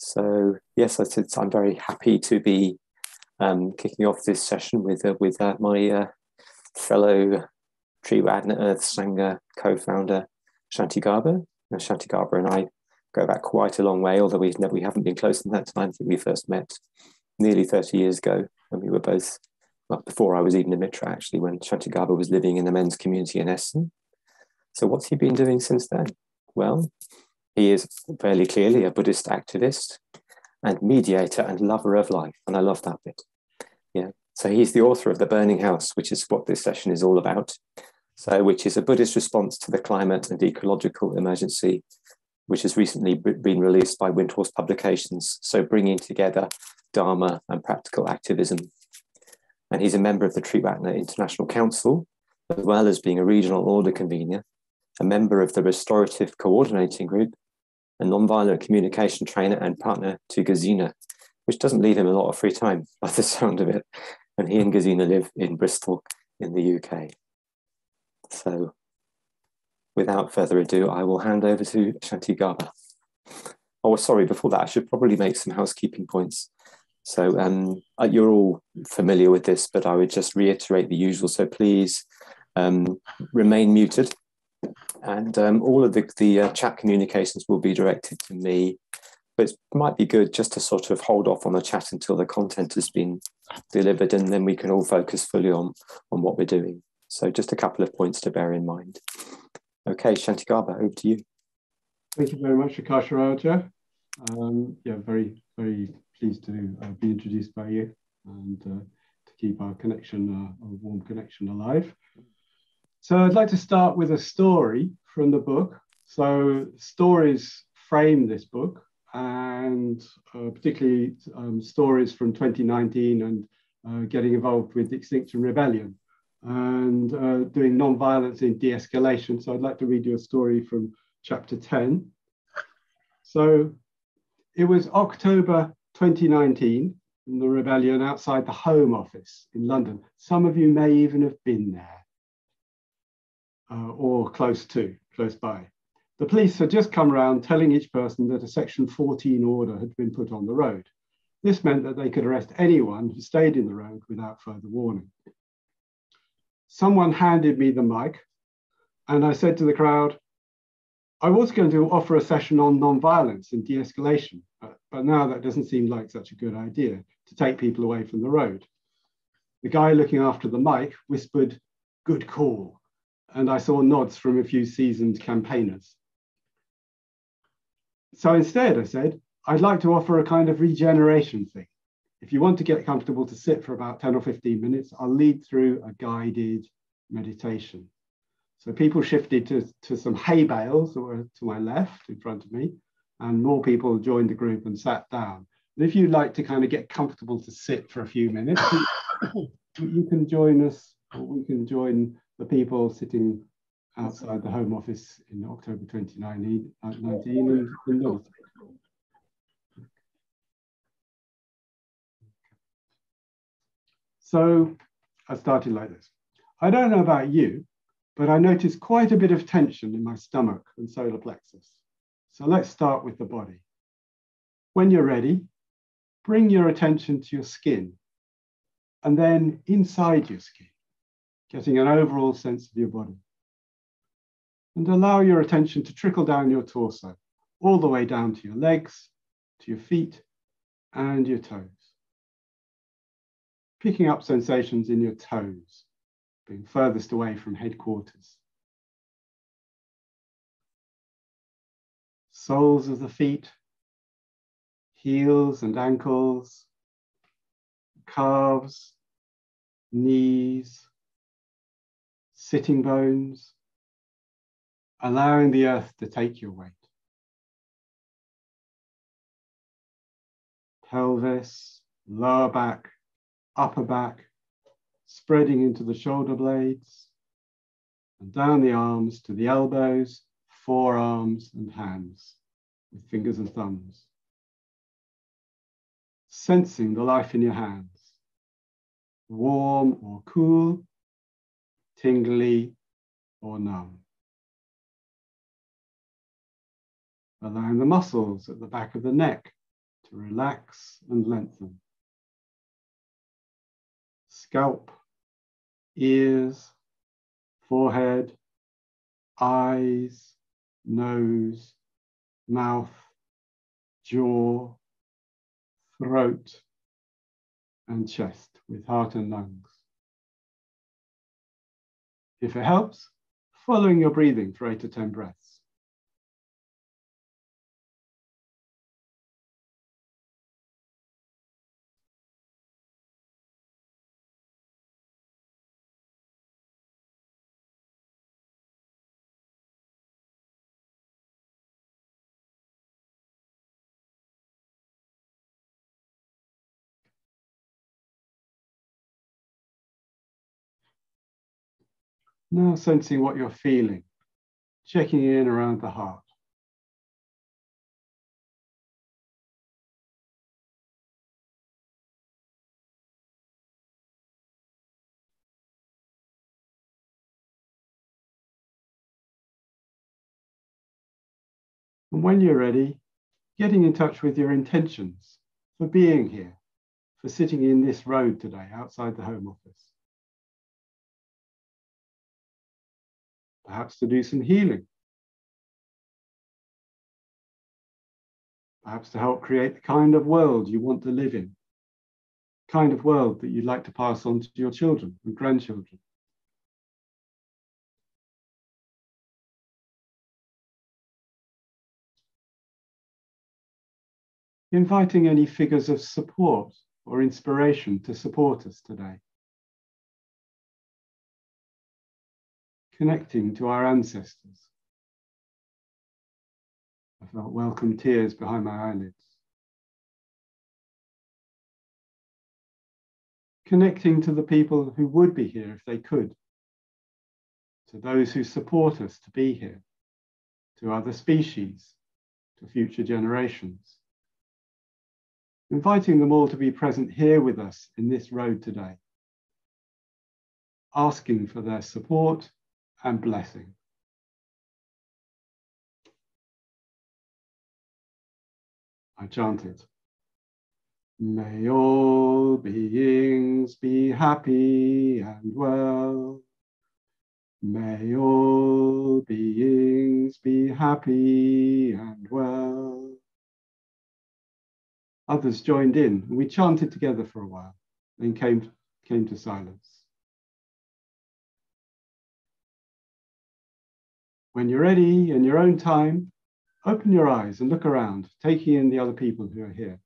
So yes, I said I'm very happy to be um, kicking off this session with uh, with uh, my uh, fellow Triratna Earth Sangha co-founder Shantigarbha. Now, Shantigarbha and I go back quite a long way, although we've never, we haven't been close in that time. I think we first met nearly 30 years ago when we were both, well, before I was even a Mitra actually, when Shantigarbha was living in the men's community in Essen. So what's he been doing since then? Well, he is fairly clearly a Buddhist activist and mediator and lover of life. And I love that bit. Yeah. So he's the author of The Burning House, which is what this session is all about. So, which is a Buddhist response to the climate and ecological emergency, which has recently been released by Windhorse Publications. So, bringing together Dharma and practical activism. And he's a member of the Triratna International Council, as well as being a regional order convener, a member of the Restorative Coordinating Group, a nonviolent communication trainer and partner to Gazina, which doesn't leave him a lot of free time by the sound of it. And he and Gazina live in Bristol in the UK. So without further ado, I will hand over to Shantigarbha. Oh, sorry, before that, I should probably make some housekeeping points. So um, uh, you're all familiar with this, but I would just reiterate the usual. So please um, remain muted and um, all of the, the uh, chat communications will be directed to me. But it might be good just to sort of hold off on the chat until the content has been delivered, and then we can all focus fully on, on what we're doing. So just a couple of points to bear in mind. Okay, Shantigarbha, over to you. Thank you very much, Akasha Raja. Um, yeah, very, very pleased to uh, be introduced by you and uh, to keep our connection, uh, our warm connection alive. So I'd like to start with a story from the book. So stories frame this book, and uh, particularly um, stories from 2019 and uh, getting involved with Extinction Rebellion and uh, doing non-violence in de-escalation. So I'd like to read you a story from chapter 10. So it was October 2019 in the rebellion outside the Home Office in London. Some of you may even have been there uh, or close to, close by. The police had just come around telling each person that a Section 14 order had been put on the road. This meant that they could arrest anyone who stayed in the road without further warning. Someone handed me the mic, and I said to the crowd, I was going to offer a session on non-violence and de-escalation, but, but now that doesn't seem like such a good idea to take people away from the road. The guy looking after the mic whispered, good call and I saw nods from a few seasoned campaigners. So instead, I said, I'd like to offer a kind of regeneration thing. If you want to get comfortable to sit for about 10 or 15 minutes, I'll lead through a guided meditation. So people shifted to, to some hay bales that were to my left in front of me, and more people joined the group and sat down. And if you'd like to kind of get comfortable to sit for a few minutes, you can join us, or we can join the people sitting outside the Home Office in October 2019 and, So I started like this. I don't know about you, but I noticed quite a bit of tension in my stomach and solar plexus. So let's start with the body. When you're ready, bring your attention to your skin and then inside your skin getting an overall sense of your body. And allow your attention to trickle down your torso, all the way down to your legs, to your feet, and your toes. Picking up sensations in your toes, being furthest away from headquarters. Soles of the feet, heels and ankles, calves, knees, sitting bones, allowing the earth to take your weight. Pelvis, lower back, upper back, spreading into the shoulder blades, and down the arms to the elbows, forearms, and hands with fingers and thumbs. Sensing the life in your hands, warm or cool, tingly, or numb. Allowing the muscles at the back of the neck to relax and lengthen. Scalp, ears, forehead, eyes, nose, mouth, jaw, throat, and chest with heart and lungs. If it helps, following your breathing for eight to 10 breaths. Now sensing what you're feeling, checking in around the heart. And when you're ready, getting in touch with your intentions for being here, for sitting in this road today outside the Home Office. Perhaps to do some healing, perhaps to help create the kind of world you want to live in, kind of world that you'd like to pass on to your children and grandchildren. Inviting any figures of support or inspiration to support us today. Connecting to our ancestors. I felt welcome tears behind my eyelids. Connecting to the people who would be here if they could, to those who support us to be here, to other species, to future generations. Inviting them all to be present here with us in this road today, asking for their support and blessing. I chanted, May all beings be happy and well. May all beings be happy and well. Others joined in, and we chanted together for a while, then came, came to silence. When you're ready in your own time, open your eyes and look around, taking in the other people who are here.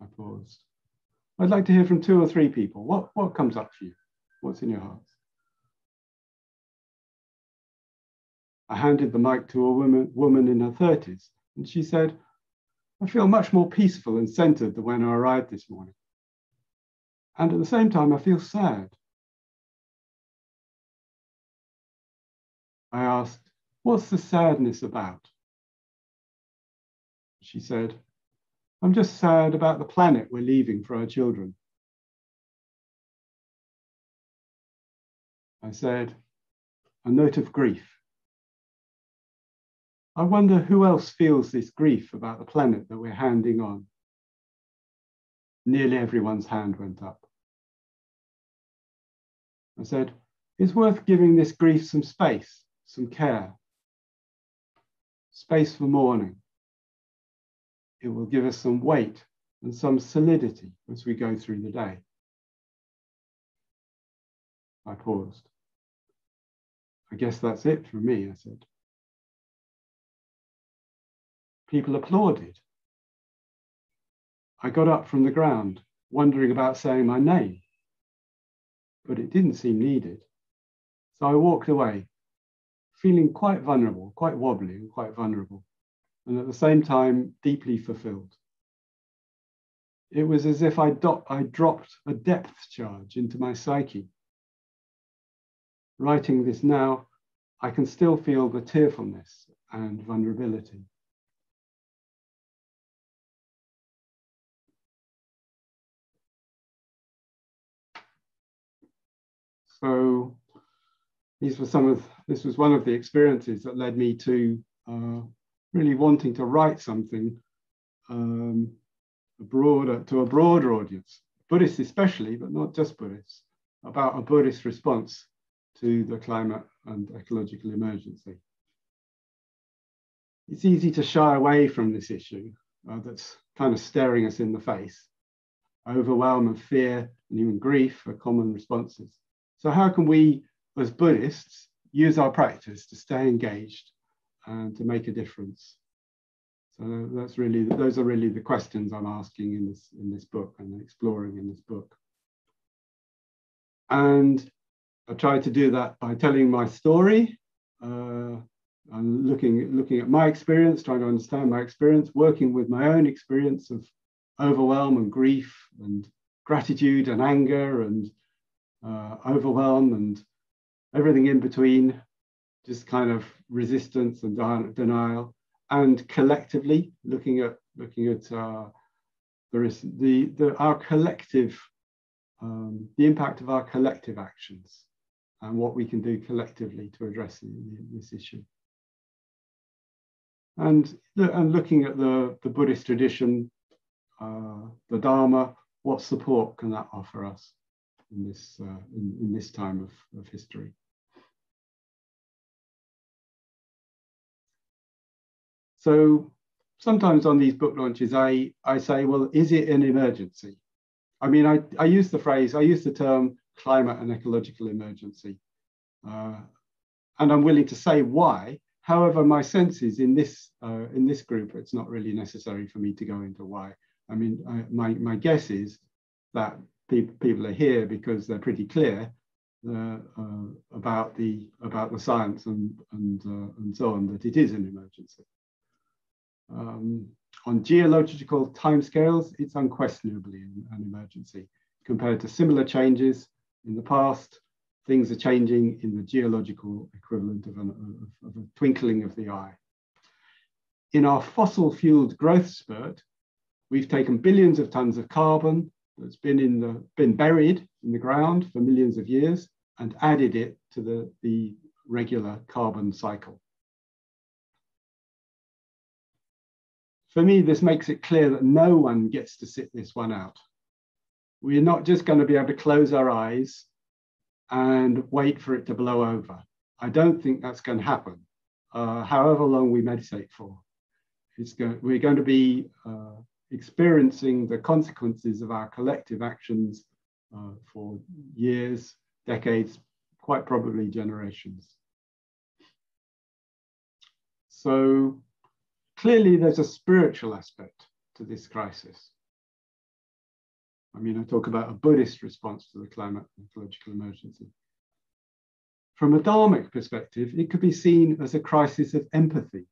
I paused. I'd like to hear from two or three people. What, what comes up for you? What's in your hearts? I handed the mic to a woman, woman in her 30s, and she said, I feel much more peaceful and centered than when I arrived this morning. And at the same time, I feel sad. I asked, What's the sadness about? She said, I'm just sad about the planet we're leaving for our children. I said, A note of grief. I wonder who else feels this grief about the planet that we're handing on. Nearly everyone's hand went up. I said, It's worth giving this grief some space some care, space for mourning. It will give us some weight and some solidity as we go through the day. I paused. I guess that's it for me, I said. People applauded. I got up from the ground, wondering about saying my name, but it didn't seem needed. So I walked away feeling quite vulnerable, quite wobbly, and quite vulnerable, and at the same time, deeply fulfilled. It was as if I, do- I dropped a depth charge into my psyche. Writing this now, I can still feel the tearfulness and vulnerability. So these were some of this was one of the experiences that led me to uh, really wanting to write something um, broader, to a broader audience, Buddhists especially, but not just Buddhists, about a Buddhist response to the climate and ecological emergency. It's easy to shy away from this issue uh, that's kind of staring us in the face. Overwhelm and fear and even grief are common responses. So, how can we, as Buddhists, use our practice to stay engaged and to make a difference? So that's really those are really the questions I'm asking in this in this book and exploring in this book. And I try to do that by telling my story uh, and looking looking at my experience, trying to understand my experience, working with my own experience of overwhelm and grief and gratitude and anger and uh, overwhelm and everything in between, just kind of resistance and denial and collectively looking at looking at uh, is the, the our collective um, the impact of our collective actions and what we can do collectively to address this issue. And, and looking at the, the Buddhist tradition, uh, the Dharma, what support can that offer us in this, uh, in, in this time of, of history? So sometimes on these book launches, I, I say, well, is it an emergency? I mean, I, I use the phrase, I use the term climate and ecological emergency. Uh, and I'm willing to say why. However, my sense is in this, uh, in this group, it's not really necessary for me to go into why. I mean, I, my, my guess is that pe people are here because they're pretty clear uh, uh, about the about the science and and uh, and so on that it is an emergency. Um, on geological timescales, it's unquestionably an, an emergency. Compared to similar changes in the past, things are changing in the geological equivalent of, an, of, of, a twinkling of the eye. In our fossil fueled growth spurt, we've taken billions of tons of carbon that's been, in the, been buried in the ground for millions of years and added it to the, the regular carbon cycle. For me, this makes it clear that no one gets to sit this one out. We're not just going to be able to close our eyes and wait for it to blow over. I don't think that's going to happen, uh, however long we meditate for. Going, we're going to be uh, experiencing the consequences of our collective actions uh, for years, decades, quite probably generations. So clearly there's a spiritual aspect to this crisis. I mean, I talk about a Buddhist response to the climate and ecological emergency. From a Dharmic perspective, it could be seen as a crisis of empathy,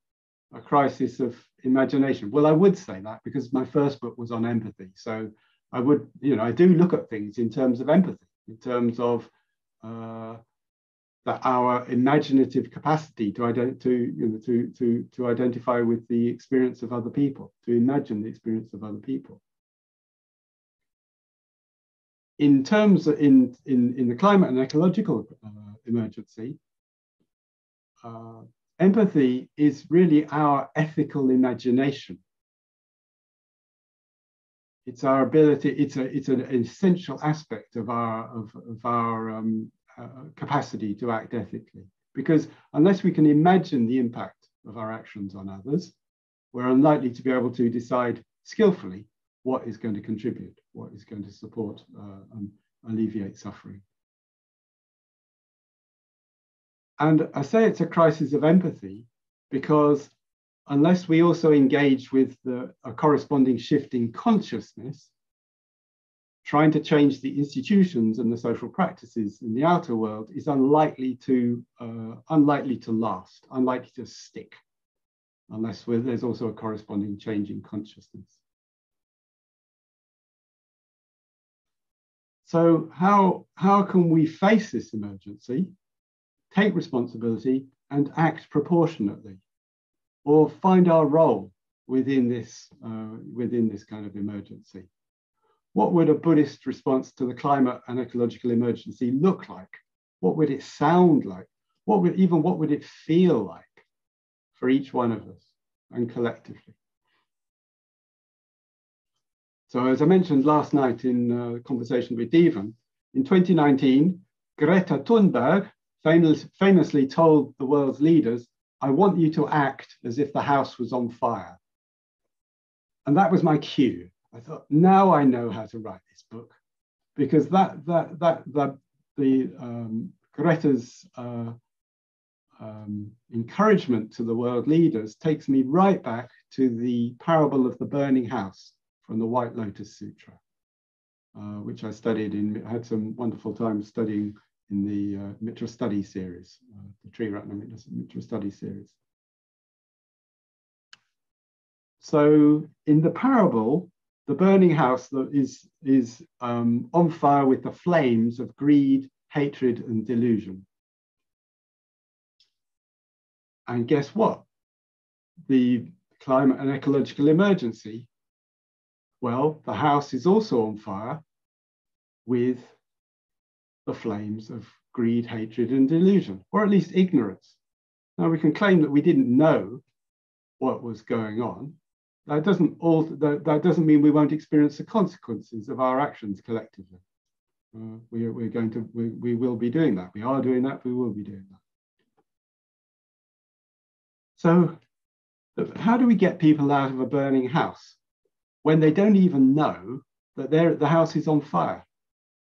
a crisis of imagination. Well, I would say that because my first book was on empathy. So I would, you know, I do look at things in terms of empathy, in terms of uh, that our imaginative capacity to, to, you know, to, to, to identify with the experience of other people, to imagine the experience of other people. In terms of, in, in, in the climate and ecological uh, emergency, uh, empathy is really our ethical imagination. It's our ability, it's, a, it's an essential aspect of our, of, of our um, uh, capacity to act ethically. Because unless we can imagine the impact of our actions on others, we're unlikely to be able to decide skillfully what is going to contribute, what is going to support uh, and alleviate suffering. And I say it's a crisis of empathy because unless we also engage with the, a corresponding shift in consciousness, trying to change the institutions and the social practices in the outer world is unlikely to uh, unlikely to last, unlikely to stick, unless there's also a corresponding change in consciousness. So how, how can we face this emergency, take responsibility and act proportionately, or find our role within this, uh, within this kind of emergency? What would a Buddhist response to the climate and ecological emergency look like? What would it sound like? What would even what would it feel like for each one of us? and collectively. So as I mentioned last night in a uh, conversation with Devon, in 2019, Greta Thunberg famous, famously told the world's leaders, I want you to act as if the house was on fire. And that was my cue. I thought, now I know how to write this book because that, that, that, that the um, Greta's uh, um, encouragement to the world leaders takes me right back to the parable of the burning house from the White Lotus Sutra, uh, which I studied in, had some wonderful time studying in the uh, Mitra Study series, uh, the Triratna Mitra, Mitra Study series. So in the parable, the burning house is, is um, on fire with the flames of greed, hatred, and delusion. And guess what? The climate and ecological emergency, well, the house is also on fire with the flames of greed, hatred, and delusion, or at least ignorance. Now, we can claim that we didn't know what was going on. That doesn't, all, that, that doesn't mean we won't experience the consequences of our actions collectively. Uh, we, we're going to, we, we will be doing that. We are doing that, we will be doing that. So how do we get people out of a burning house when they don't even know that the house is on fire?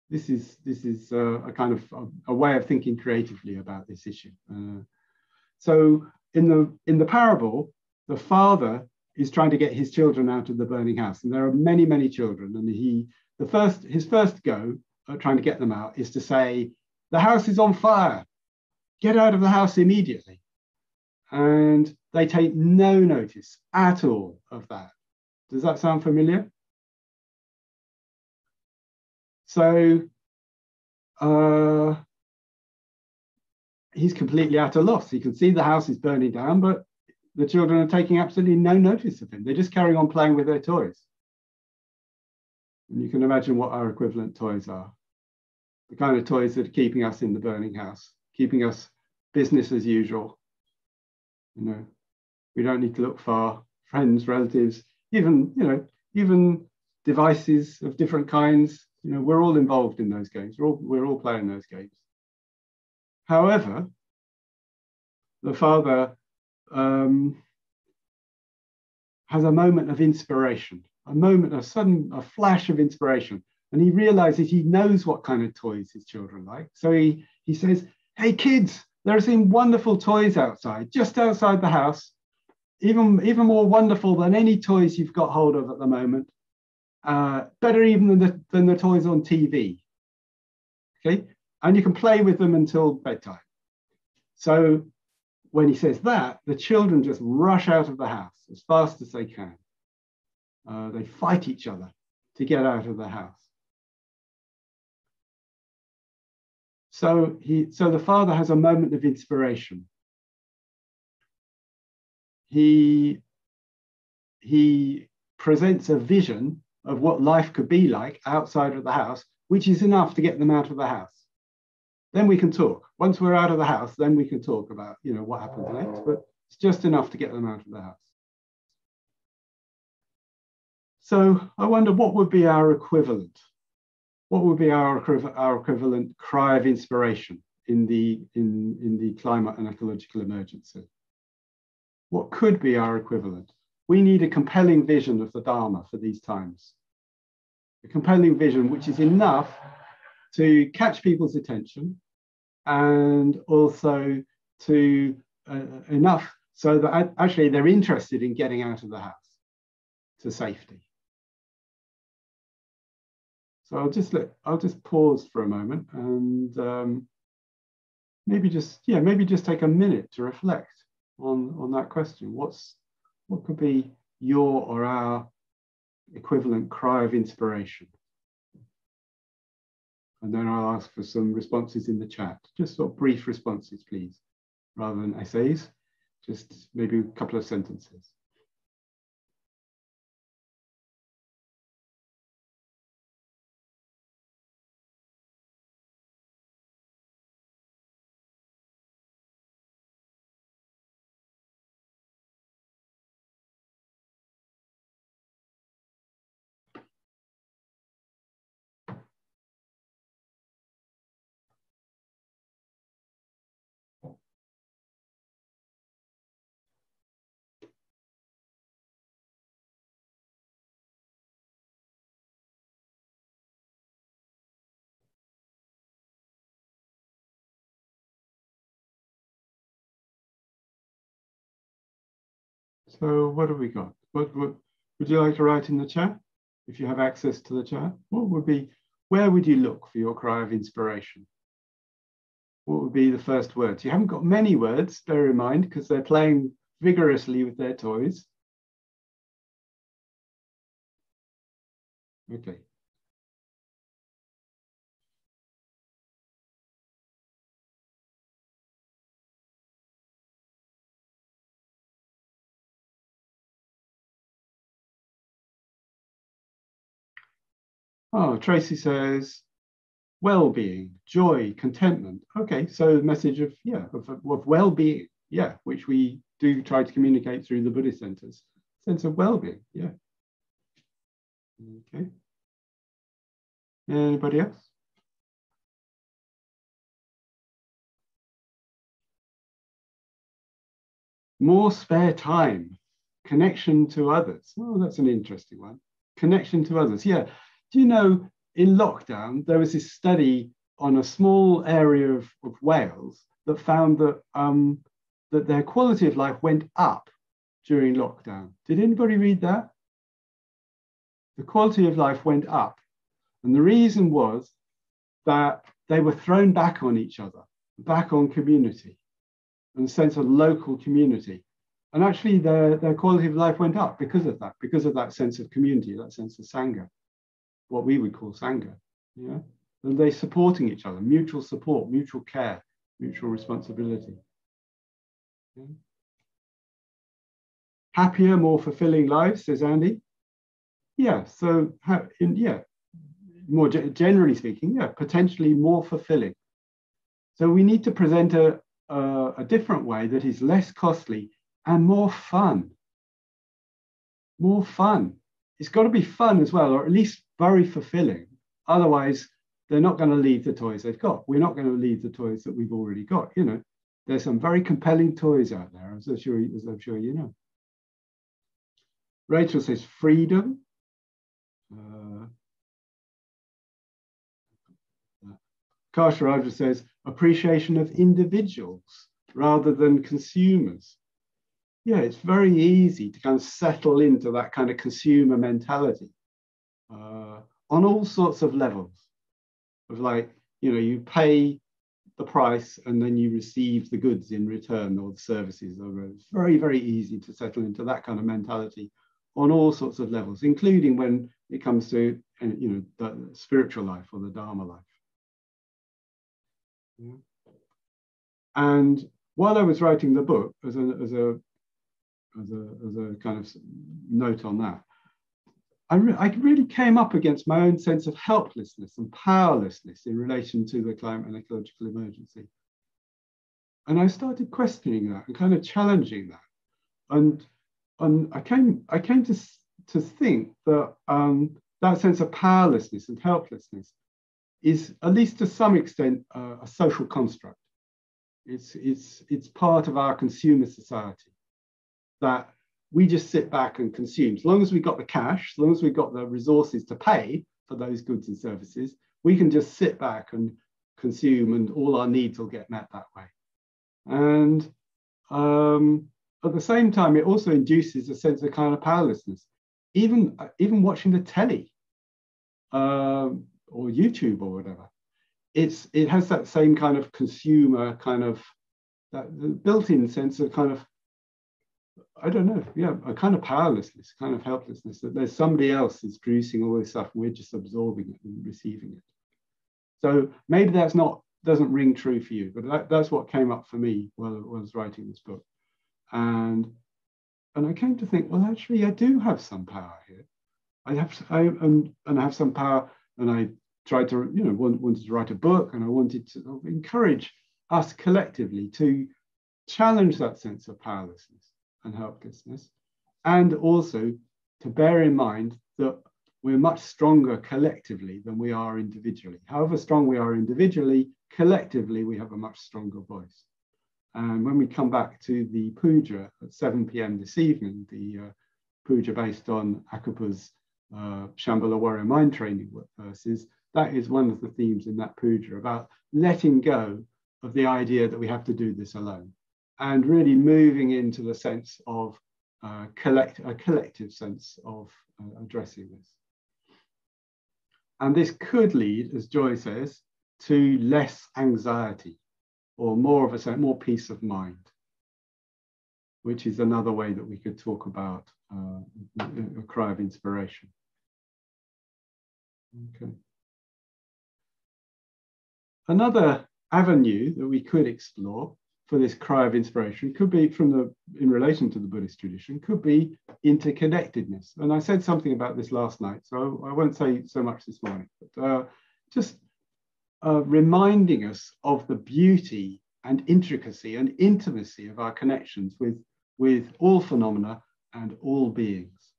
This is, this is uh, a kind of a, a, way of thinking creatively about this issue. Uh, so in the, in the parable, the father is trying to get his children out of the burning house. And there are many, many children. And he, the first, his first go at trying to get them out is to say, the house is on fire. Get out of the house immediately and they take no notice at all of that. Does that sound familiar? So uh, he's completely at a loss. He can see the house is burning down, but the children are taking absolutely no notice of him. They're just carrying on playing with their toys. And you can imagine what our equivalent toys are. The kind of toys that are keeping us in the burning house, keeping us business as usual, you know, we don't need to look far. Friends, relatives, even you know, even devices of different kinds. You know, we're all involved in those games. We're all we're all playing those games. However, the father um, has a moment of inspiration, a moment, a sudden, a flash of inspiration, and he realizes he knows what kind of toys his children like. So he he says, "Hey kids, there are some wonderful toys outside, just outside the house, even, even more wonderful than any toys you've got hold of at the moment. Uh, better even than the, than the toys on TV. Okay, and you can play with them until bedtime. So when he says that, the children just rush out of the house as fast as they can. Uh, they fight each other to get out of the house. So he, so the father has a moment of inspiration. He, he presents a vision of what life could be like outside of the house, which is enough to get them out of the house. Then we can talk. Once we're out of the house, then we can talk about, you know, what happens next, but it's just enough to get them out of the house. So I wonder what would be our equivalent what would be our, our equivalent cry of inspiration in the, in, in the climate and ecological emergency? What could be our equivalent? We need a compelling vision of the Dharma for these times. A compelling vision which is enough to catch people's attention and also to uh, enough so that actually they're interested in getting out of the house to safety. So I'll just let I'll just pause for a moment and um, maybe just yeah maybe just take a minute to reflect on on that question. What's what could be your or our equivalent cry of inspiration? And then I'll ask for some responses in the chat. Just sort of brief responses, please, rather than essays. Just maybe a couple of sentences. So what have we got? What, what would you like to write in the chat? If you have access to the chat, what would be, where would you look for your cry of inspiration? What would be the first words? You haven't got many words, bear in mind, because they're playing vigorously with their toys. Okay. Oh, Tracy says, well-being, joy, contentment. Okay, so the message of yeah of, of well-being, yeah, which we do try to communicate through the Buddhist centers. Sense of well-being, yeah. Okay. Anybody else? More spare time, connection to others. Oh, that's an interesting one. Connection to others. Yeah. Do you know in lockdown, there was this study on a small area of, of Wales that found that, um, that their quality of life went up during lockdown. Did anybody read that? The quality of life went up. And the reason was that they were thrown back on each other, back on community, and a sense of local community. And actually, their, their quality of life went up because of that, because of that sense of community, that sense of Sangha what we would call Sangha. Yeah? And they're supporting each other, mutual support, mutual care, mutual responsibility. Yeah? Happier, more fulfilling lives, says Andy. Yeah, so in, yeah, more generally speaking, yeah, potentially more fulfilling. So we need to present a, a, a different way that is less costly and more fun. More fun. It's got to be fun as well, or at least very fulfilling. Otherwise, they're not going to leave the toys they've got. We're not going to leave the toys that we've already got. You know, there's some very compelling toys out there, as I'm sure, as I'm sure you know. Rachel says freedom. Uh, Karsha says appreciation of individuals rather than consumers. Yeah, it's very easy to kind of settle into that kind of consumer mentality uh, on all sorts of levels of like, you know, you pay the price and then you receive the goods in return or the services. It's very, very easy to settle into that kind of mentality on all sorts of levels, including when it comes to, you know, the spiritual life or the Dharma life. Yeah. And while I was writing the book, as a, as a, as a, as a kind of note on that, I, re I, really came up against my own sense of helplessness and powerlessness in relation to the climate and ecological emergency. And I started questioning that and kind of challenging that. And, and I came, I came to, to think that um, that sense of powerlessness and helplessness is, at least to some extent, uh, a social construct. It's, it's, it's part of our consumer society that we just sit back and consume. As long as we've got the cash, as long as we've got the resources to pay for those goods and services, we can just sit back and consume and all our needs will get met that way. And um, at the same time, it also induces a sense of kind of powerlessness. Even, even watching the telly um, or YouTube or whatever, it's, it has that same kind of consumer kind of that built-in sense of kind of I don't know, yeah, a kind of powerlessness, kind of helplessness that there's somebody else who's producing all this stuff, we're just absorbing it and receiving it. So maybe that's not doesn't ring true for you, but that, that's what came up for me while I was writing this book. And and I came to think, well, actually, I do have some power here. I have, I and, and I have some power, and I tried to, you know, wanted to write a book, and I wanted to encourage us collectively to challenge that sense of powerlessness and helplessness, and also to bear in mind that we're much stronger collectively than we are individually. However strong we are individually, collectively we have a much stronger voice. And when we come back to the puja at 7 p.m. this evening, the uh, puja based on Akapa's uh, Shambhala Warrior Mind Training verses, that is one of the themes in that puja about letting go of the idea that we have to do this alone and really moving into the sense of uh, collect, a collective sense of uh, addressing this. And this could lead, as Joy says, to less anxiety or more of a sense, more peace of mind, which is another way that we could talk about uh, a cry of inspiration. Okay. Another avenue that we could explore for this cry of inspiration could be from the in relation to the Buddhist tradition could be interconnectedness. And I said something about this last night, so I won't say so much this morning, but uh, just uh, reminding us of the beauty and intricacy and intimacy of our connections with, with all phenomena and all beings.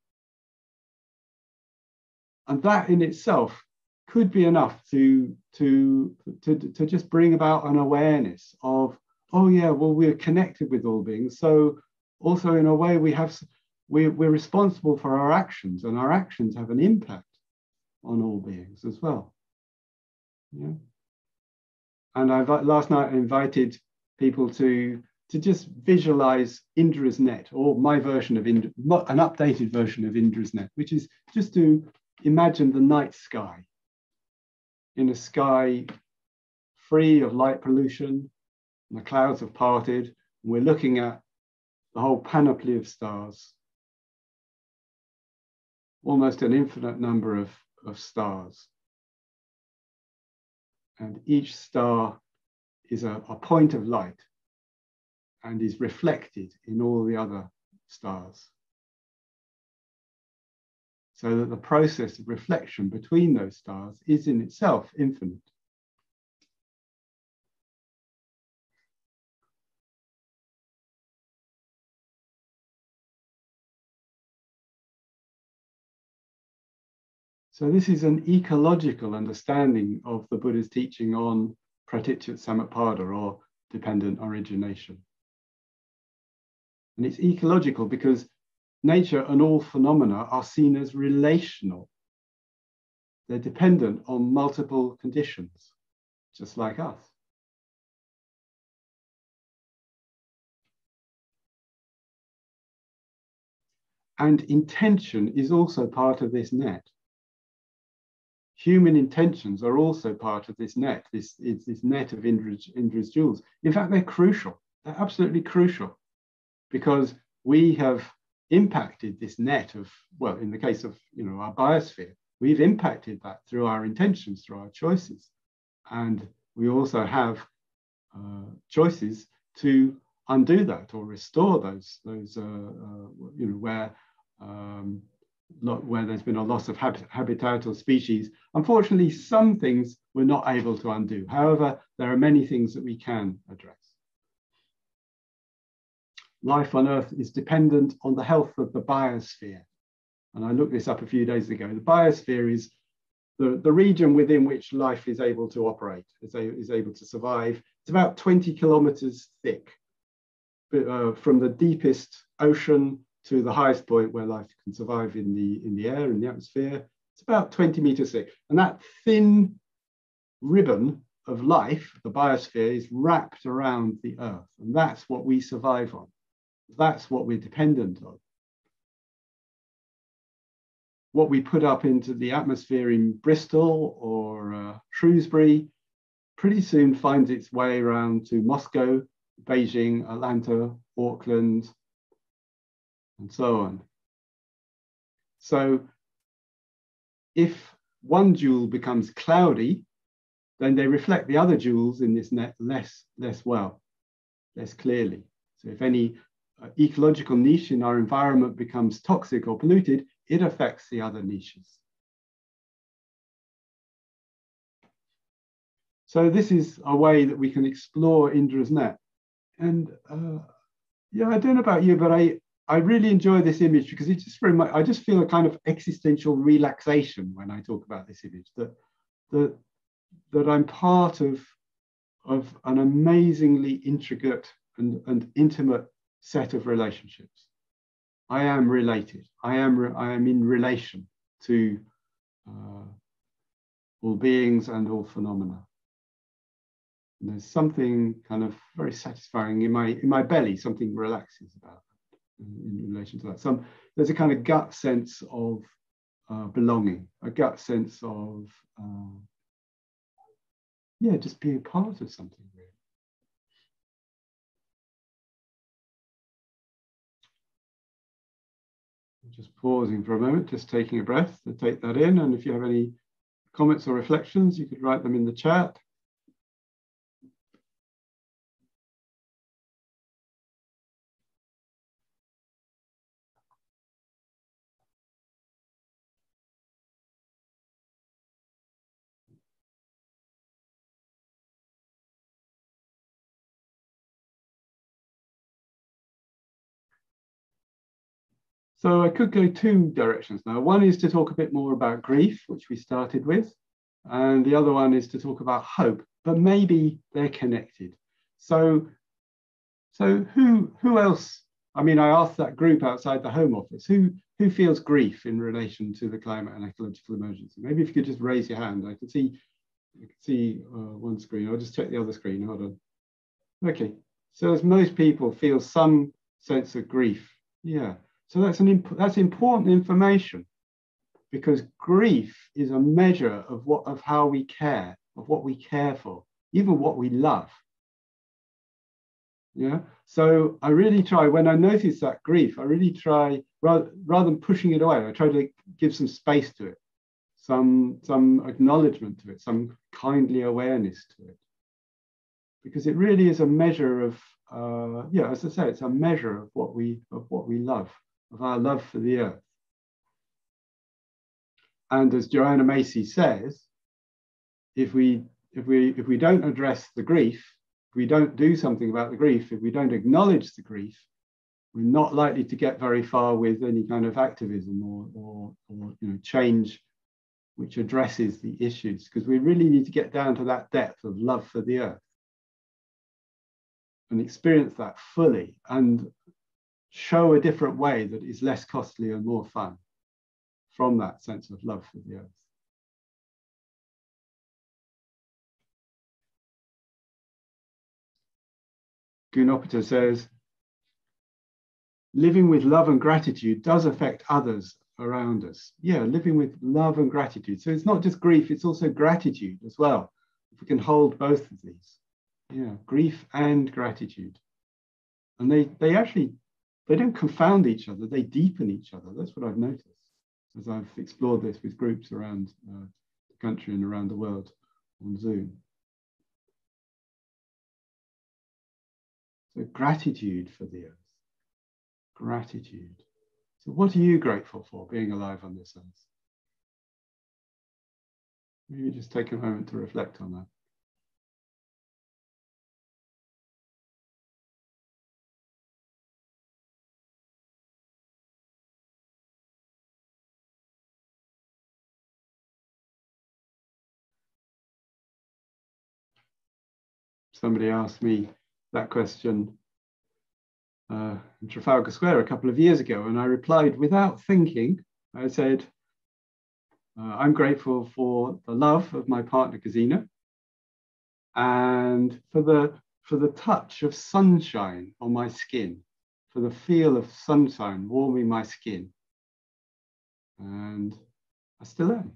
And that in itself could be enough to, to, to, to just bring about an awareness of oh yeah, well, we're connected with all beings. So also in a way we have, we, we're responsible for our actions and our actions have an impact on all beings as well. Yeah. And I last night I invited people to to just visualize Indra's net or my version of Indra, an updated version of Indra's net, which is just to imagine the night sky in a sky free of light pollution, and the clouds have parted, and we're looking at the whole panoply of stars, almost an infinite number of, of stars. And each star is a, a point of light and is reflected in all the other stars. So that the process of reflection between those stars is in itself infinite. So this is an ecological understanding of the Buddha's teaching on pratitya samutpada or dependent origination. And it's ecological because nature and all phenomena are seen as relational. They're dependent on multiple conditions, just like us. And intention is also part of this net human intentions are also part of this net, this, this net of Indra's, Indra's jewels. In fact, they're crucial. They're absolutely crucial because we have impacted this net of, well, in the case of you know our biosphere, we've impacted that through our intentions, through our choices. And we also have uh, choices to undo that or restore those, those uh, uh, you know, where um, where there's been a loss of habitat or species. Unfortunately, some things we're not able to undo. However, there are many things that we can address. Life on Earth is dependent on the health of the biosphere. And I looked this up a few days ago. The biosphere is the, the region within which life is able to operate, is, a, is able to survive. It's about 20 kilometers thick uh, from the deepest ocean to the highest point where life can survive in the, in the air, in the atmosphere. It's about 20 meters thick. And that thin ribbon of life, the biosphere, is wrapped around the Earth. And that's what we survive on. That's what we're dependent on. What we put up into the atmosphere in Bristol or uh, Shrewsbury pretty soon finds its way around to Moscow, Beijing, Atlanta, Auckland, and so on. So if one jewel becomes cloudy, then they reflect the other jewels in this net less, less well, less clearly. So if any uh, ecological niche in our environment becomes toxic or polluted, it affects the other niches. So this is a way that we can explore Indra's net. And uh, yeah, I don't know about you, but I, I really enjoy this image because it's just very much, I just feel a kind of existential relaxation when I talk about this image that, that, that I'm part of, of an amazingly intricate and, and intimate set of relationships. I am related. I am, I am in relation to uh, all beings and all phenomena. And there's something kind of very satisfying in my, in my belly, something relaxes about in relation to that. Some there's a kind of gut sense of uh, belonging, a gut sense of uh, yeah, just being part of something. Really. Just pausing for a moment, just taking a breath to take that in. And if you have any comments or reflections, you could write them in the chat. So I could go two directions now. One is to talk a bit more about grief, which we started with, and the other one is to talk about hope, but maybe they're connected. So, so who who else? I mean, I asked that group outside the Home Office, who who feels grief in relation to the climate and ecological emergency? Maybe if you could just raise your hand, I can see I can see uh, one screen. I'll just check the other screen. Hold on. Okay, so as most people feel some sense of grief, yeah. So that's an imp- that's important information because grief is a measure of what of how we care, of what we care for, even what we love. Yeah. So I really try when I notice that grief, I really try rather, rather than pushing it away, I try to give some space to it, some some acknowledgement to it, some kindly awareness to it, because it really is a measure of uh, yeah, as I say, it's a measure of what we of what we love of our love for the earth. And as Joanna Macy says, if we if we if we don't address the grief, if we don't do something about the grief, if we don't acknowledge the grief, we're not likely to get very far with any kind of activism or or, or you know change which addresses the issues because we really need to get down to that depth of love for the earth and experience that fully and show a different way that is less costly and more fun from that sense of love for the earth. Gunopata says, living with love and gratitude does affect others around us. Yeah, living with love and gratitude. So it's not just grief, it's also gratitude as well. If we can hold both of these. Yeah, grief and gratitude. And they, they actually they don't confound each other, they deepen each other. That's what I've noticed as I've explored this with groups around uh, the country and around the world on Zoom. So, gratitude for the earth. Gratitude. So, what are you grateful for being alive on this earth? Maybe just take a moment to reflect on that. Somebody asked me that question uh, in Trafalgar Square a couple of years ago, and I replied without thinking. I said, uh, I'm grateful for the love of my partner, Gazina and for the, for the touch of sunshine on my skin, for the feel of sunshine warming my skin. And I still am.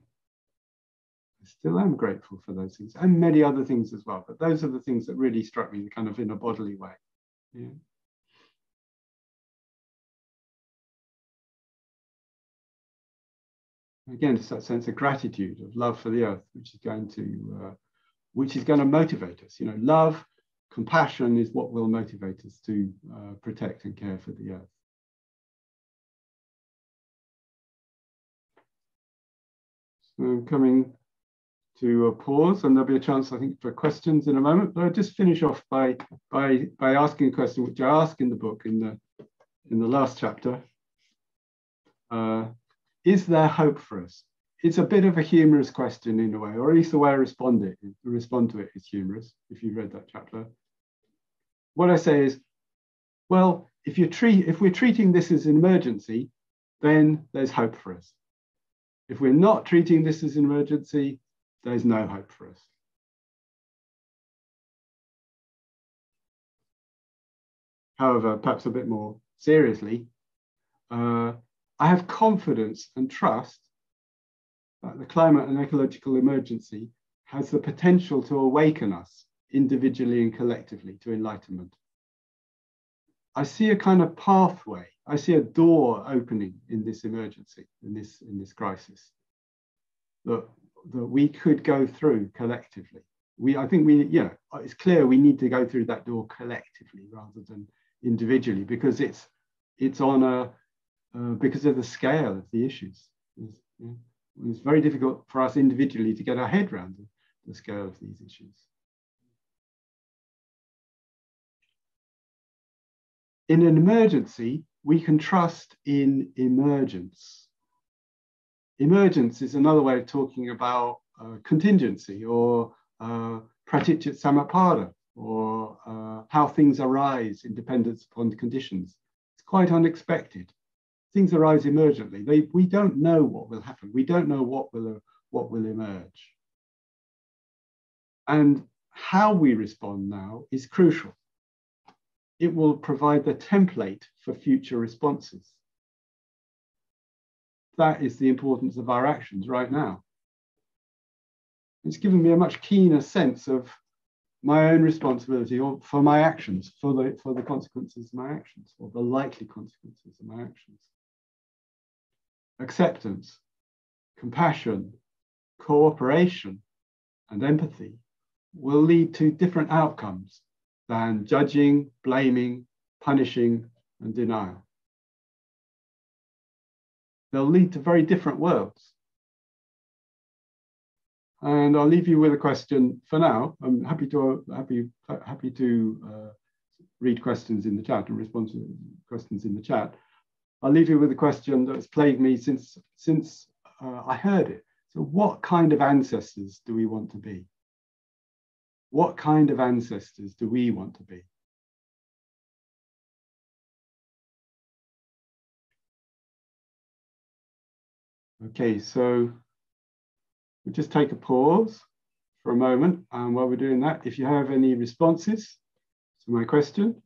I still am grateful for those things and many other things as well. But those are the things that really struck me kind of in a bodily way. Yeah. Again, it's that sense of gratitude, of love for the earth, which is going to, uh, which is going to motivate us. You know, love, compassion is what will motivate us to uh, protect and care for the earth. So coming to a pause and there'll be a chance, I think, for questions in a moment. But I'll just finish off by, by, by asking a question which I ask in the book in the, in the last chapter. Uh, is there hope for us? It's a bit of a humorous question in a way, or at least the way I respond, it, respond to it is humorous, if you've read that chapter. What I say is, well, if, you treat, if we're treating this as an emergency, then there's hope for us. If we're not treating this as an emergency, there's no hope for us. However, perhaps a bit more seriously, uh, I have confidence and trust that the climate and ecological emergency has the potential to awaken us individually and collectively to enlightenment. I see a kind of pathway. I see a door opening in this emergency, in this, in this crisis, that, that we could go through collectively. We, I think we, know, it's clear we need to go through that door collectively rather than individually because it's, it's on a, uh, because of the scale of the issues. It's, it's very difficult for us individually to get our head around the, the scale of these issues. In an emergency, we can trust in emergence. Emergence is another way of talking about uh, contingency or uh, samutpada or uh, how things arise in dependence upon conditions. It's quite unexpected things arise emergently. They, we don't know what will happen. We don't know what will, what will emerge. And how we respond now is crucial. It will provide the template for future responses. That is the importance of our actions right now. It's given me a much keener sense of my own responsibility for my actions, for the, for the consequences of my actions, or the likely consequences of my actions acceptance, compassion, cooperation, and empathy will lead to different outcomes than judging, blaming, punishing, and denial. They'll lead to very different worlds. And I'll leave you with a question for now. I'm happy to happy happy to uh, read questions in the chat and respond to questions in the chat. I'll leave you with a question that's plagued me since, since uh, I heard it. So what kind of ancestors do we want to be? What kind of ancestors do we want to be? Okay, so we'll just take a pause for a moment. And while we're doing that, if you have any responses to my question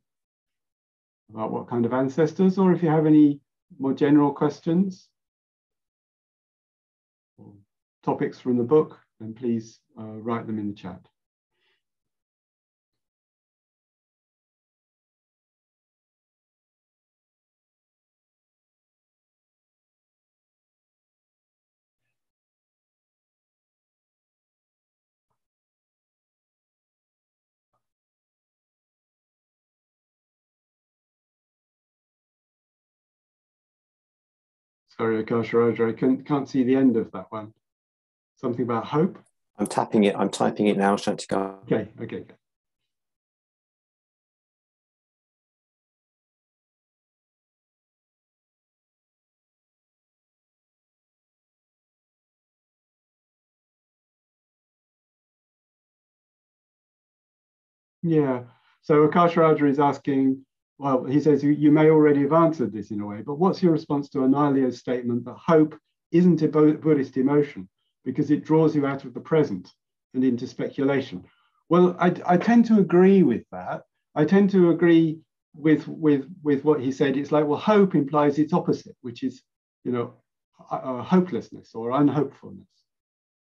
about what kind of ancestors, or if you have any more general questions or topics from the book, then please uh, write them in the chat. Sorry, Akasha Raja, I can't, can't see the end of that one. Something about hope? I'm tapping it, I'm typing it now, Shantika. Okay, okay, okay. Yeah, so Akasha Raja is asking, well, he says you, may already have answered this in a way, but what's your response to Anala's statement that hope isn't a Buddhist emotion because it draws you out of the present and into speculation? Well, I, I tend to agree with that. I tend to agree with, with, with what he said. It's like, well, hope implies its opposite, which is, you know, hopelessness or unhopefulness.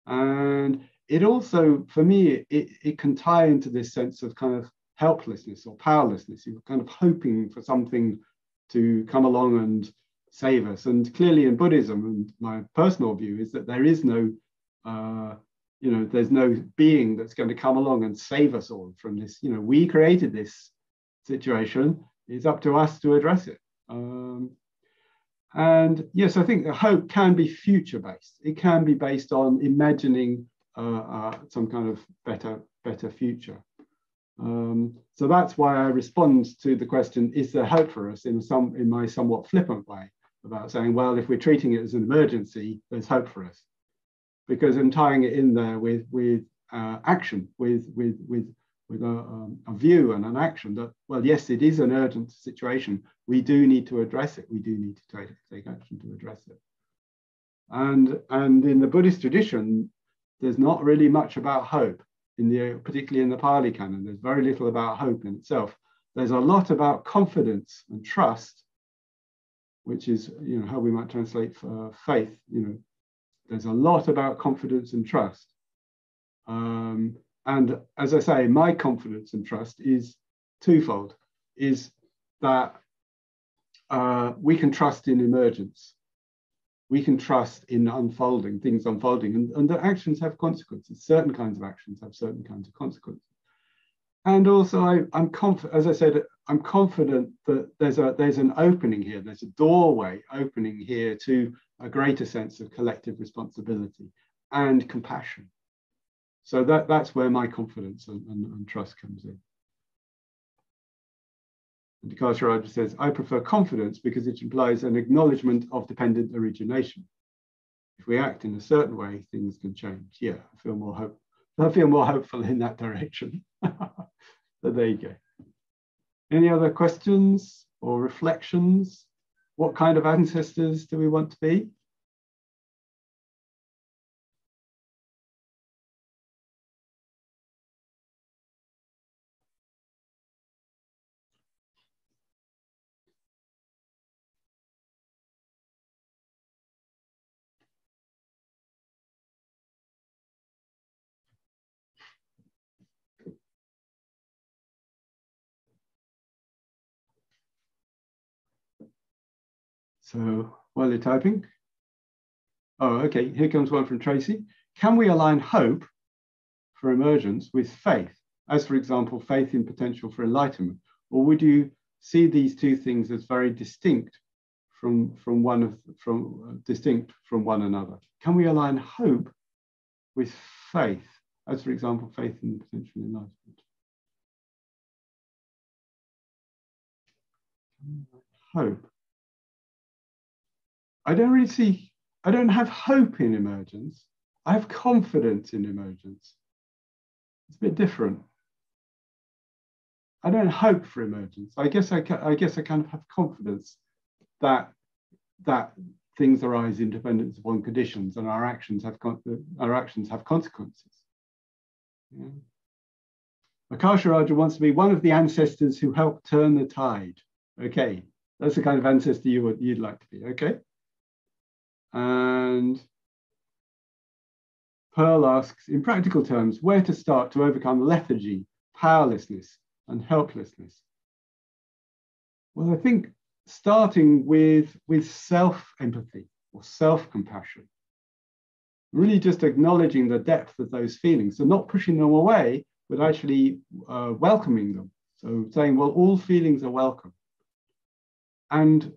And it also, for me, it, it can tie into this sense of kind of helplessness or powerlessness. You're kind of hoping for something to come along and save us. And clearly in Buddhism, and my personal view is that there is no, uh, you know, there's no being that's going to come along and save us all from this. You know, we created this situation. It's up to us to address it. Um, and yes, I think the hope can be future based. It can be based on imagining uh, uh, some kind of better, better future. Um, so that's why I respond to the question, is there hope for us in some in my somewhat flippant way about saying, well, if we're treating it as an emergency, there's hope for us. Because I'm tying it in there with, with uh, action, with, with, with, with a, um, a view and an action that, well, yes, it is an urgent situation. We do need to address it. We do need to take, take action to address it. And, and in the Buddhist tradition, there's not really much about hope in the particularly in the Pali Canon. There's very little about hope in itself. There's a lot about confidence and trust which is you know how we might translate for faith. You know, there's a lot about confidence and trust. Um, and as I say, my confidence and trust is twofold: is that uh, we can trust in emergence. We can trust in unfolding, things unfolding, and, and the actions have consequences. Certain kinds of actions have certain kinds of consequences. And also, I, am confident, as I said, I'm confident that there's a there's an opening here. There's a doorway opening here to a greater sense of collective responsibility and compassion. So that that's where my confidence and, and, and trust comes in. And Dekar says, I prefer confidence because it implies an acknowledgement of dependent origination. If we act in a certain way, things can change. Yeah, I feel more hope. I feel more hopeful in that direction. So there you go. Any other questions or reflections? What kind of ancestors do we want to be? So while you're typing, oh, okay, here comes one from Tracy. Can we align hope for emergence with faith, as for example, faith in potential for enlightenment? Or would you see these two things as very distinct from, from one of from uh, distinct from one another? Can we align hope with faith, as for example, faith in potential enlightenment? Hope I don't really see, I don't have hope in emergence. I have confidence in emergence. It's a bit different. I don't hope for emergence. I guess I, I guess I kind of have confidence that that things arise independent of one conditions and our actions have our actions have consequences. Yeah. Akasha Raja wants to be one of the ancestors who help turn the tide. Okay, that's the kind of ancestor you would you'd like to be. Okay. And Pearl asks, in practical terms, where to start to overcome lethargy, powerlessness, and helplessness? Well, I think starting with, with self empathy or self compassion, really just acknowledging the depth of those feelings. So, not pushing them away, but actually uh, welcoming them. So, saying, well, all feelings are welcome. And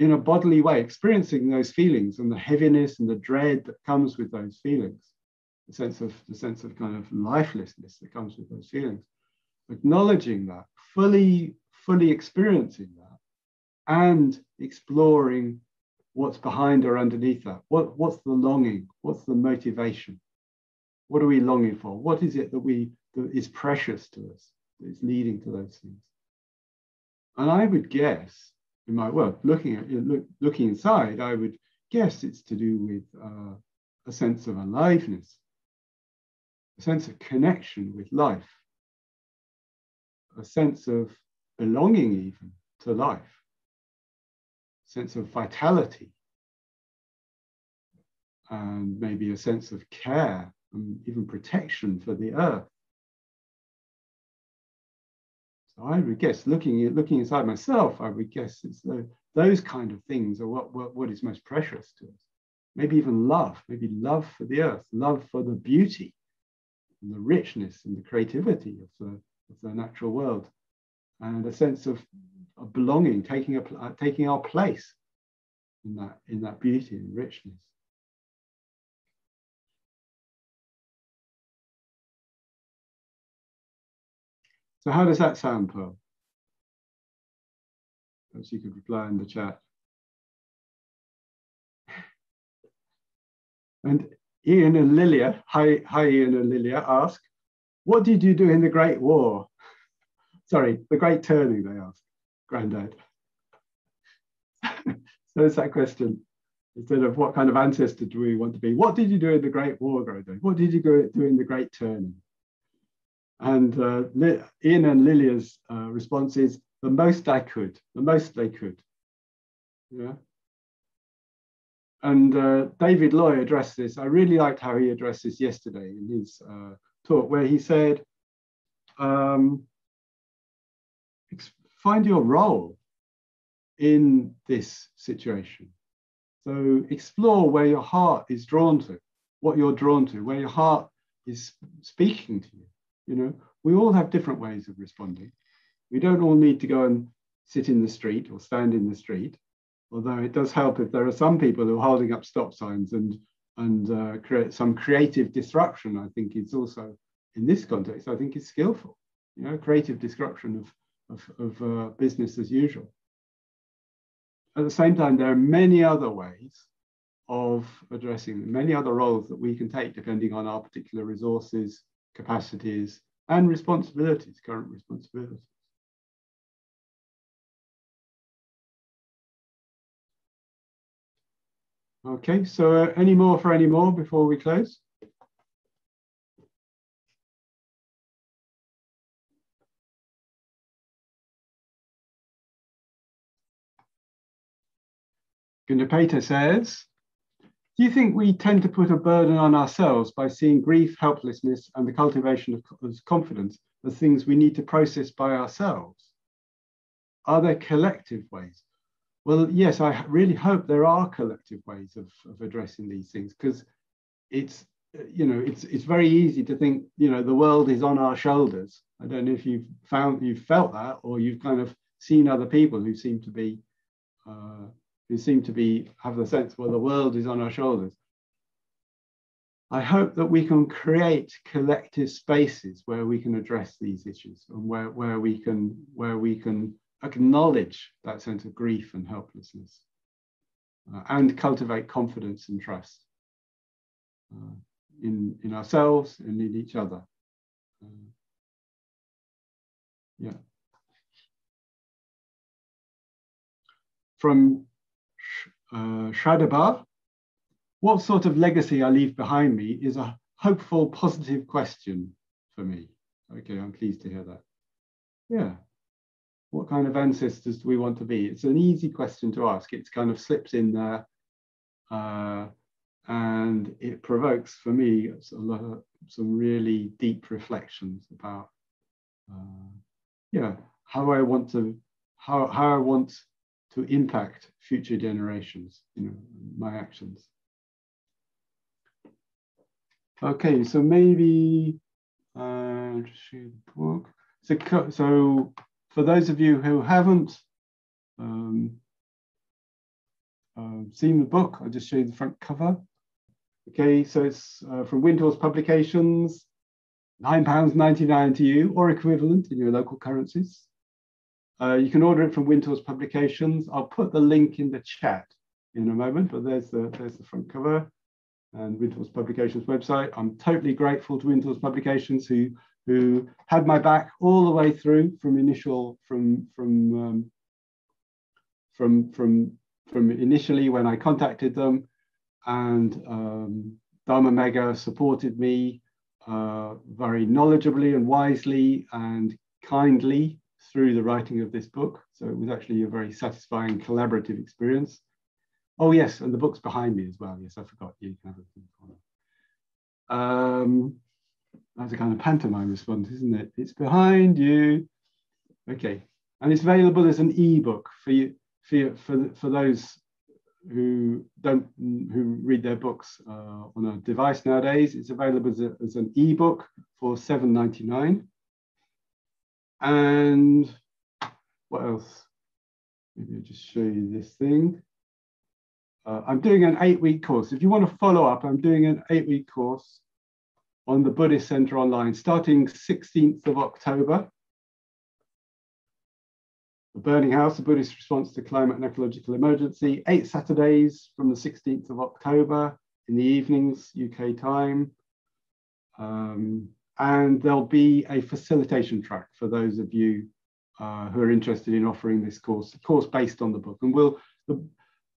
in a bodily way, experiencing those feelings and the heaviness and the dread that comes with those feelings, the sense of the sense of kind of lifelessness that comes with those feelings, acknowledging that, fully, fully experiencing that, and exploring what's behind or underneath that. What, what's the longing? What's the motivation? What are we longing for? What is it that we that is precious to us, that is leading to those things? And I would guess in my work, looking at look, looking inside, I would guess it's to do with uh, a sense of aliveness, a sense of connection with life, a sense of belonging even to life, a sense of vitality, and maybe a sense of care and even protection for the earth. I would guess, looking looking inside myself, I would guess it's the, those kind of things are what, what, what is most precious to us. Maybe even love, maybe love for the earth, love for the beauty and the richness and the creativity of the, of the natural world, and a sense of, of belonging, taking, a, uh, taking our place in that, in that beauty and richness. So how does that sound, Pearl? Perhaps you could reply in the chat. And Ian and Lilia, hi, hi Ian and Lilia, ask, what did you do in the Great War? Sorry, the Great Turning, they ask, Grandad. so it's that question. Instead of what kind of ancestor do we want to be? What did you do in the Great War, Grandad? What did you do in the Great Turning? And uh, Ian and Lilia's uh, response is the most I could, the most they could. Yeah. And uh, David Loy addressed this. I really liked how he addressed this yesterday in his uh, talk, where he said, um, find your role in this situation. So explore where your heart is drawn to, what you're drawn to, where your heart is speaking to you. You know, we all have different ways of responding. We don't all need to go and sit in the street or stand in the street although it does help if there are some people who are holding up stop signs and and uh, create some creative disruption. I think it's also in this context. I think it's skillful. You know, creative disruption of of, of uh, business as usual. At the same time, there are many other ways of addressing many other roles that we can take depending on our particular resources, capacities, and responsibilities, current responsibilities. Okay, so uh, any more for any more before we close? Gunnar says, do you think we tend to put a burden on ourselves by seeing grief, helplessness, and the cultivation of confidence as things we need to process by ourselves? Are there collective ways? Well, yes, I really hope there are collective ways of, of addressing these things because it's you know it's it's very easy to think you know the world is on our shoulders. I don't know if you've found you've felt that or you've kind of seen other people who seem to be uh, who seem to be have the sense well the world is on our shoulders. I hope that we can create collective spaces where we can address these issues and where, where we can where we can acknowledge that sense of grief and helplessness uh, and cultivate confidence and trust uh, in, in ourselves and in each other. Uh, yeah. From uh, what sort of legacy I leave behind me is a hopeful, positive question for me. Okay, I'm pleased to hear that. Yeah, what kind of ancestors do we want to be? It's an easy question to ask. It kind of slips in there, uh, and it provokes for me of, some really deep reflections about, uh, yeah, how I want to, how how I want to impact future generations. You know, my actions. Okay, so maybe uh, just show the book. So, so for those of you who haven't um, uh, seen the book, I'll just show you the front cover. Okay, so it's uh, from Windhorse Publications, £9.99 to you or equivalent in your local currencies. Uh, you can order it from Windhorse Publications. I'll put the link in the chat in a moment, but there's the, there's the front cover and Windhorse Publications website. I'm totally grateful to Windhorse Publications who who had my back all the way through from initial from from um, from from from initially when I contacted them, and um, Dhammamegha supported me uh, very knowledgeably and wisely and kindly through the writing of this book. So it was actually a very satisfying collaborative experience. Oh yes, and the book's behind me as well. Yes, I forgot. You can have it. Um, that's a kind of pantomime response, isn't it? It's behind you. Okay, and it's available as an ebook for you for for for those who don't who read their books uh, on a device nowadays. It's available as, a, as an ebook for seven ninety nine. And what else? Maybe I'll just show you this thing. Uh, I'm doing an eight week course. If you want to follow up, I'm doing an eight week course on the Buddhist Center Online, starting 16th of October. The Burning House, a Buddhist response to climate and ecological emergency, eight Saturdays from the 16th of October in the evenings, UK time. Um, and there'll be a facilitation track for those of you uh, who are interested in offering this course, a course based on the book. And we'll, the,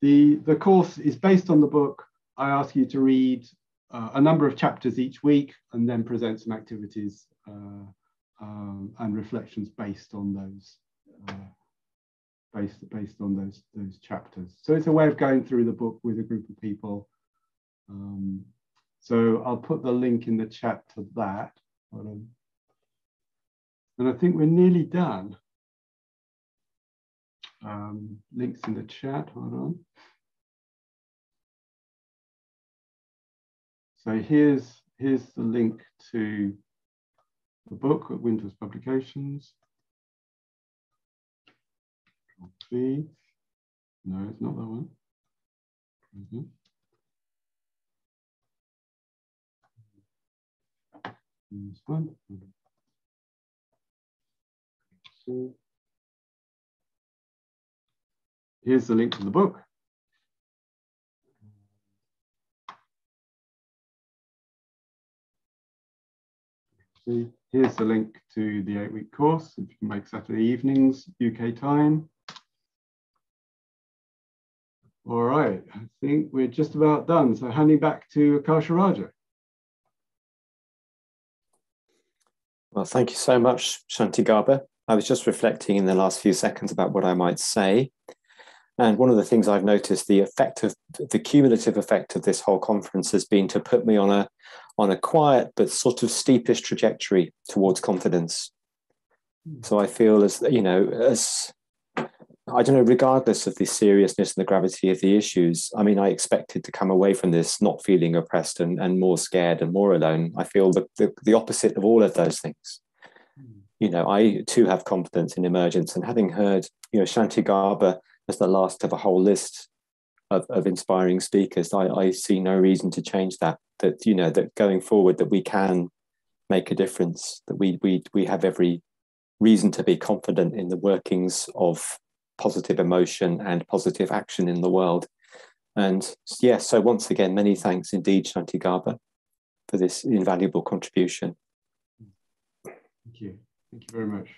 the, the course is based on the book. I ask you to read uh, a number of chapters each week and then present some activities uh, um, and reflections based on those. Uh, based based on those those chapters. So it's a way of going through the book with a group of people. Um, so I'll put the link in the chat to that. And I think we're nearly done. Um, links in the chat, hold on. So here's, here's the link to the book at Windhorse Publications. No, it's not that one. Mm -hmm. One. So here's the link to the book. See, here's the link to the eight week course if you can make Saturday evenings, UK time. All right, I think we're just about done. So handing back to Akasha Raja. Well, thank you so much, Shantigarbha. I was just reflecting in the last few seconds about what I might say. And one of the things I've noticed, the effect of the cumulative effect of this whole conference has been to put me on a on a quiet but sort of steepish trajectory towards confidence. Hmm. So I feel as you know, as I don't know, regardless of the seriousness and the gravity of the issues, I mean, I expected to come away from this not feeling oppressed and, and more scared and more alone. I feel the, the, the opposite of all of those things. You know, I too have confidence in emergence. And having heard, you know, Shantigarbha as the last of a whole list of, of inspiring speakers, I, I see no reason to change that. That, you know, that going forward, that we can make a difference, that we, we, we have every reason to be confident in the workings of positive emotion and positive action in the world. And yes, yeah, so once again, many thanks indeed, Shantigarbha, for this invaluable contribution. Thank you. Thank you very much.